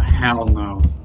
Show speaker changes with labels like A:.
A: hell no.